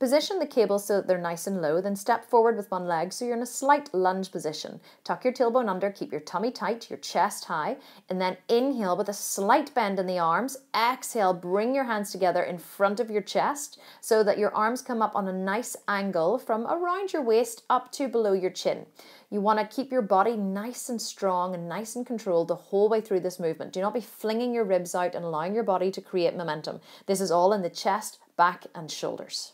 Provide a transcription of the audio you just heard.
Position the cables so that they're nice and low, then step forward with one leg so you're in a slight lunge position. Tuck your tailbone under, keep your tummy tight, your chest high, and then inhale with a slight bend in the arms. Exhale, bring your hands together in front of your chest so that your arms come up on a nice angle from around your waist up to below your chin. You want to keep your body nice and strong and nice and controlled the whole way through this movement. Do not be flinging your ribs out and allowing your body to create momentum. This is all in the chest, back, and shoulders.